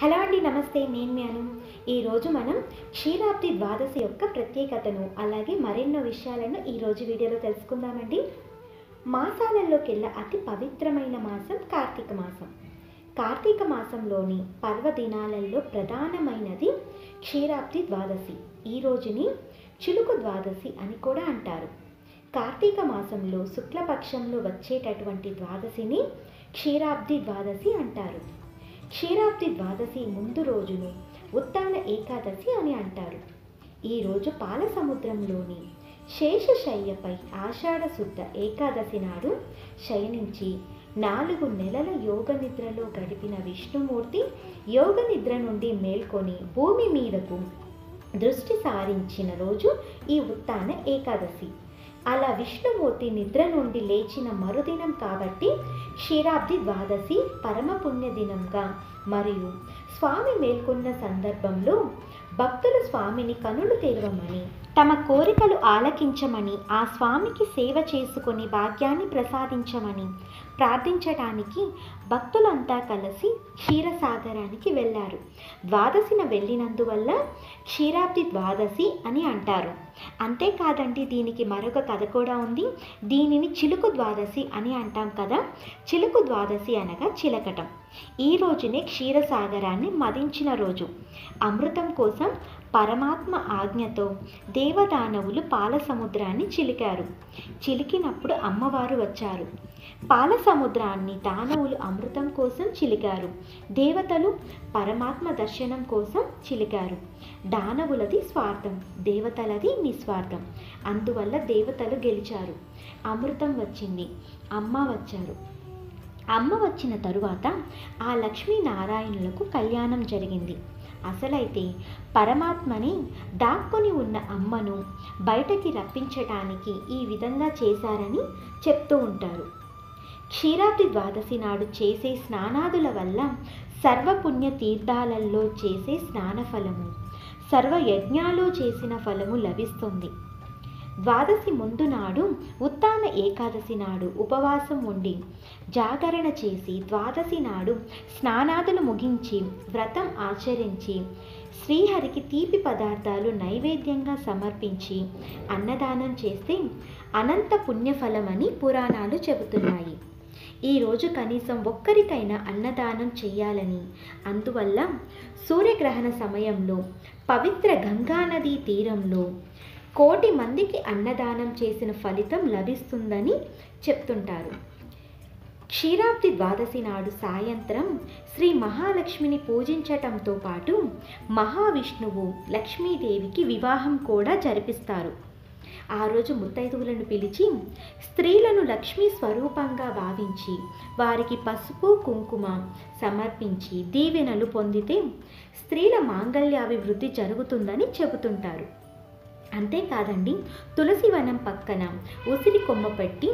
Hello అండి నమస్తే. నేను మీ అను. ఈరోజు మనం క్షీరాబ్ది ద్వాదశి యొక్క ప్రత్యేకతను అలాగే మరెన్నో విషయాలను ఈరోజు వీడియోలో తెలుసుకుందామండి. మాసాలలోకెల్లా అతి పవిత్రమైన మాసం కార్తీక మాసం. కార్తీక మాసంలోని పర్వదినాలలో ప్రధానమైనది క్షీరాబ్ది ద్వాదశి. ఈ రోజుని చిలుకు ద్వాదశి అని కూడా అంటారు. కార్తీక మాసంలో శుక్లపక్షంలో వచ్చేటటువంటి ద్వాదశిని క్షీరాబ్ది ద్వాదశి అంటారు. క్షీరాబ్ది ద్వాదశి ముందు రోజును ఉత్తాన ఏకాదశి అని అంటారు. ఈరోజు పాల సముద్రంలోని శేషశయ్యపై ఆషాఢ శుద్ధ ఏకాదశి నాడు శయనించి నాలుగు నెలల యోగ నిద్రలో గడిపిన విష్ణుమూర్తి యోగ నిద్ర నుండి మేల్కొని భూమి మీదకు దృష్టి సారించిన రోజు ఈ ఉత్తాన ఏకాదశి. అలా విష్ణుమూర్తి నిద్ర నుండి లేచిన మరుదినం కాబట్టి క్షీరాబ్ది ద్వాదశి పరమ పుణ్యదినంగా. మరియు స్వామి మేల్కొన్న సందర్భంలో భక్తులు స్వామిని కనులు తెరవమని తమ కోరికలు ఆలకించమని ఆ స్వామికి సేవ చేసుకొని భాగ్యాన్ని ప్రసాదించమని ప్రార్థించటానికి భక్తులంతా కలిసి క్షీరసాగరానికి వెళ్ళారు. ద్వాదశిన వెళ్ళినందువల్ల క్షీరాబ్ది ద్వాదశి అని అంటారు. అంతేకాదండి దీనికి మరొక కథ కూడా ఉంది. దీనిని చిలుకు ద్వాదశి అని అంటాం కదా. చిలుకు ద్వాదశి అనగా చిలకటం. ఈ రోజునే క్షీరసాగరాన్ని మదించిన రోజు. అమృతం కోసం పరమాత్మ ఆజ్ఞతో దేవదానవులు పాలసముద్రాన్ని చిలికారు. చిలికినప్పుడు అమ్మవారు వచ్చారు. పాలసముద్రాన్ని దానవులు అమృతం కోసం చిలికారు. దేవతలు పరమాత్మ దర్శనం కోసం చిలికారు. దానవులది స్వార్థం దేవతలది నిస్వార్థం. అందువల్ల దేవతలు గెలిచారు. అమృతం వచ్చింది. అమ్మ వచ్చారు. అమ్మ వచ్చిన తరువాత ఆ లక్ష్మీనారాయణులకు కళ్యాణం జరిగింది. అసలైతే పరమాత్మని దాక్కుని ఉన్న అమ్మను బయటకి రప్పించటానికి ఈ విధంగా చేశారని చెప్తూ ఉంటారు. క్షీరాబ్ది ద్వాదశి నాడు చేసే స్నానాదుల వల్ల సర్వపుణ్య తీర్థాలలో చేసే స్నాన ఫలము సర్వ యజ్ఞాలు చేసిన ఫలము లభిస్తుంది. ద్వాదశి ముందు నాడు ఉత్తాన ఏకాదశి నాడు ఉపవాసం ఉండి జాగరణ చేసి ద్వాదశి నాడు స్నానాదులు ముగించి వ్రతం ఆచరించి శ్రీహరికి తీపి పదార్థాలు నైవేద్యంగా సమర్పించి అన్నదానం చేస్తే అనంత పుణ్యఫలమని పురాణాలు చెబుతున్నాయి. ఈరోజు కనీసం ఒక్కరికైనా అన్నదానం చేయాలని అందువల్ల సూర్యగ్రహణ సమయంలో పవిత్ర గంగానదీ తీరంలో కోటి మందికి అన్నదానం చేసిన ఫలితం లభిస్తుందని చెప్తుంటారు. క్షీరాబ్ది ద్వాదశి నాడు సాయంత్రం శ్రీ మహాలక్ష్మిని పూజించటంతో పాటు మహావిష్ణువు లక్ష్మీదేవికి వివాహం కూడా జరిపిస్తారు. ఆ రోజు ముత్తైదువులను పిలిచి స్త్రీలను లక్ష్మీ స్వరూపంగా భావించి వారికి పసుపు కుంకుమ సమర్పించి దీవెనలు పొందితే స్త్రీల మాంగళ్యాభివృద్ధి జరుగుతుందని చెబుతుంటారు. అంతేకాదండి తులసి వనం పక్కన ఉసిరి కొమ్మ పెట్టి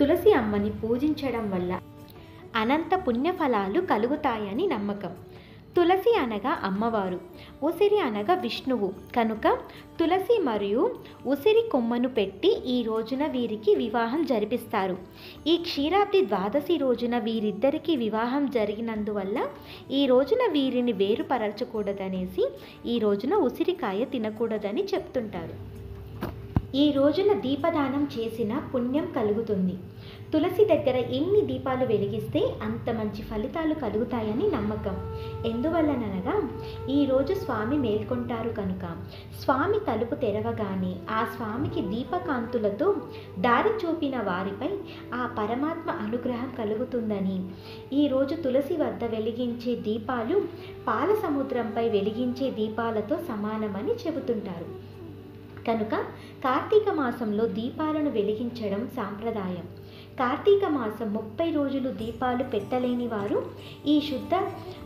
తులసి అమ్మని పూజించడం వల్ల అనంత పుణ్యఫలాలు కలుగుతాయని నమ్మకం. తులసి అనగా అమ్మవారు ఉసిరి అనగా విష్ణువు. కనుక తులసి మరియు ఉసిరి కొమ్మను పెట్టి ఈ రోజున వీరికి వివాహం జరిపిస్తారు. ఈ క్షీరాబ్ది ద్వాదశి రోజున వీరిద్దరికీ వివాహం జరిగినందువల్ల ఈ రోజున వీరిని వేరుపరచకూడదనేసి ఈ రోజున ఉసిరికాయ తినకూడదని చెప్తుంటారు. ఈ రోజున దీపదానం చేసిన పుణ్యం కలుగుతుంది. తులసి దగ్గర ఎన్ని దీపాలు వెలిగిస్తే అంత మంచి ఫలితాలు కలుగుతాయని నమ్మకం. ఎందువల్లనగా ఈరోజు స్వామి మేల్కొంటారు కనుక. స్వామి తలుపు తెరవగానే ఆ స్వామికి దీపకాంతులతో దారి చూపిన వారిపై ఆ పరమాత్మ అనుగ్రహం కలుగుతుందని. ఈరోజు తులసి వద్ద వెలిగించే దీపాలు పాల సముద్రంపై వెలిగించే దీపాలతో సమానమని చెబుతుంటారు. కనుక కార్తీక మాసంలో దీపాలను వెలిగించడం సాంప్రదాయం. కార్తీక మాసం ముప్పై రోజులు దీపాలు పెట్టలేని వారు ఈ శుద్ధ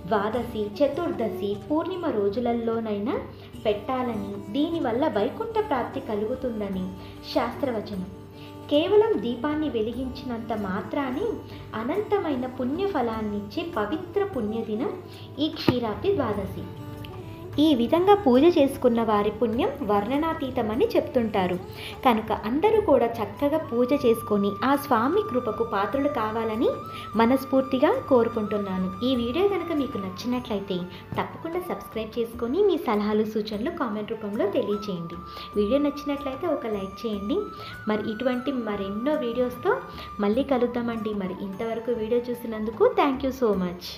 ద్వాదశి చతుర్దశి పూర్ణిమ రోజులలోనైనా పెట్టాలని దీనివల్ల వైకుంఠ ప్రాప్తి కలుగుతుందని శాస్త్రవచనం. కేవలం దీపాన్ని వెలిగించినంత మాత్రానే అనంతమైన పుణ్యఫలాన్నిచ్చే పవిత్ర పుణ్యదినం ఈ క్షీరాబ్ది ద్వాదశి. ఈ విధంగా పూజ చేసుకున్న వారి పుణ్యం వర్ణనాతీతమని చెప్తుంటారు. కనుక అందరూ కూడా చక్కగా పూజ చేసుకొని ఆ స్వామి కృపకు పాత్రలు కావాలని మనస్ఫూర్తిగా కోరుకుంటున్నాను. ఈ వీడియో కనుక మీకు నచ్చినట్లయితే తప్పకుండా సబ్స్క్రైబ్ చేసుకొని మీ సలహాలు సూచనలు కామెంట్ రూపంలో తెలియచేయండి. వీడియో నచ్చినట్లయితే ఒక లైక్ చేయండి. మరి ఇటువంటి మరెన్నో వీడియోస్తో మళ్ళీ కలుద్దామండి. మరి ఇంతవరకు వీడియో చూసినందుకు థ్యాంక్ యూ సో మచ్.